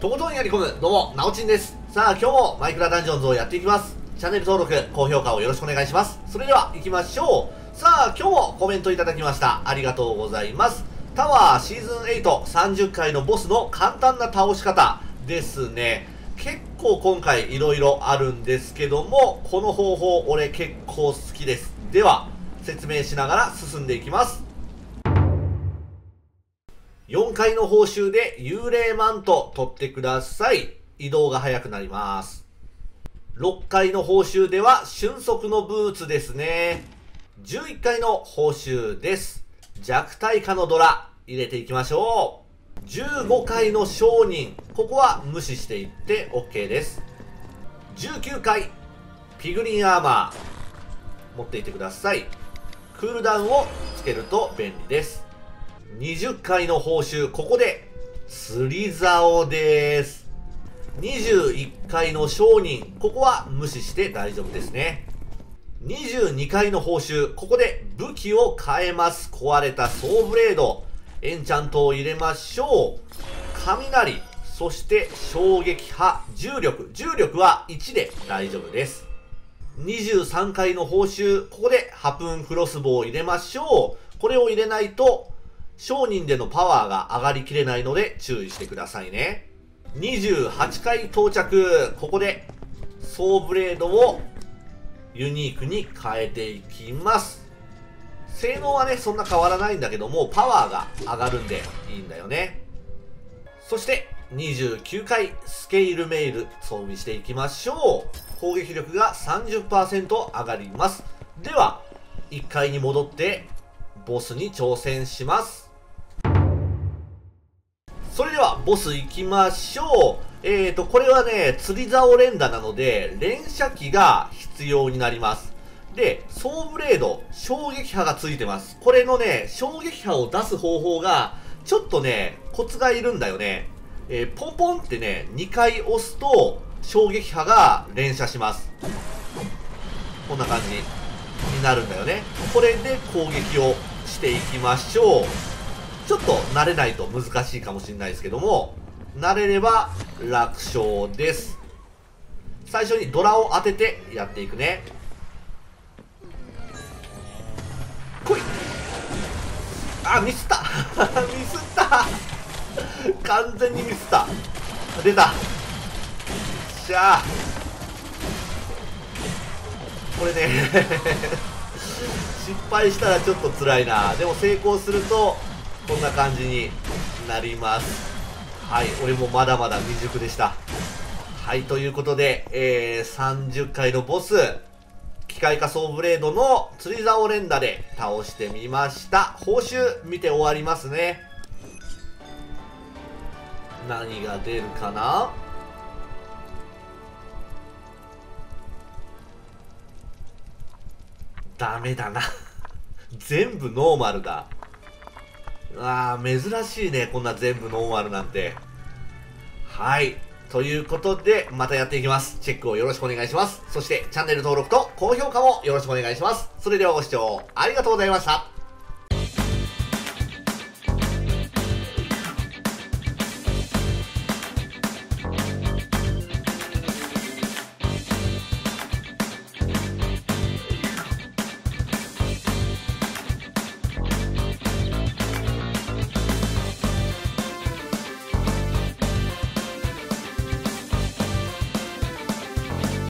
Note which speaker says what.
Speaker 1: とことんやり込む、どうも、なおちんです。さあ、今日もマイクラダンジョンズをやっていきます。チャンネル登録、高評価をよろしくお願いします。それでは、行きましょう。さあ、今日もコメントいただきました。ありがとうございます。タワーシーズン8、30回のボスの簡単な倒し方ですね。結構今回色々あるんですけども、この方法、俺結構好きです。では、説明しながら進んでいきます。4回の報酬で幽霊マント取ってください。移動が速くなります。6回の報酬では瞬足のブーツですね。11回の報酬です。弱体化のドラ入れていきましょう。15回の商人。ここは無視していって OK です。19回ピグリンアーマー持っていてください。クールダウンをつけると便利です。20回の報酬、ここで、釣り竿です。21回の商人、ここは無視して大丈夫ですね。22回の報酬、ここで武器を変えます。壊れたソーブレード。エンチャントを入れましょう。雷、そして衝撃波、重力。重力は1で大丈夫です。23回の報酬、ここでハプーンクロスボウを入れましょう。これを入れないと商人でのパワーが上がりきれないので注意してくださいね。28回到着。ここで、ソーブレードをユニークに変えていきます。性能はね、そんな変わらないんだけども、パワーが上がるんでいいんだよね。そして、29回スケールメイル装備していきましょう。攻撃力が30%上がります。では、1回に戻って、ボスに挑戦します。それでは、ボス行きましょう。えーと、これはね、釣り竿連打なので、連射機が必要になります。で、ソーブレード、衝撃波がついてます。これのね、衝撃波を出す方法が、ちょっとね、コツがいるんだよね。えー、ポンポンってね、2回押すと、衝撃波が連射します。こんな感じになるんだよね。これで攻撃をしていきましょう。ちょっと慣れないと難しいかもしれないですけども、慣れれば楽勝です。最初にドラを当ててやっていくね。来い。あ、ミスった。ミスった。完全にミスった。出た。しゃこれね。失敗したらちょっと辛いな。でも成功するとこんな感じになります。はい俺もまだまだ未熟でした。はいということで、えー、30回のボス機械化装ブレードの釣り竿連打で倒してみました。報酬見て終わりますね。何が出るかな？ダメだな。全部ノーマルだ。わあ、珍しいね。こんな全部ノーマルなんて。はい。ということで、またやっていきます。チェックをよろしくお願いします。そして、チャンネル登録と高評価もよろしくお願いします。それではご視聴ありがとうございました。